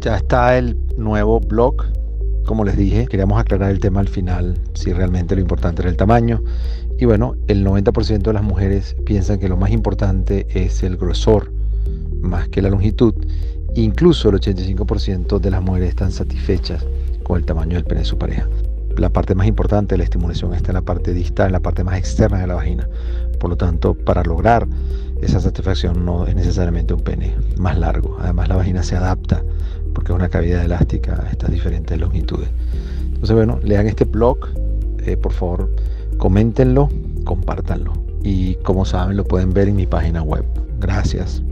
Ya está el nuevo blog. Como les dije, queríamos aclarar el tema al final, si realmente lo importante era el tamaño. Y bueno, el 90% de las mujeres piensan que lo más importante es el grosor más que la longitud. Incluso el 85% de las mujeres están satisfechas con el tamaño del pene de su pareja. La parte más importante de la estimulación está en la parte distal, en la parte más externa de la vagina. Por lo tanto, para lograr esa satisfacción no es necesariamente un pene más largo. Además, la vagina se adapta es una cavidad elástica a estas diferentes longitudes. Entonces, bueno, lean este blog, eh, por favor, coméntenlo, compártanlo. Y como saben, lo pueden ver en mi página web. Gracias.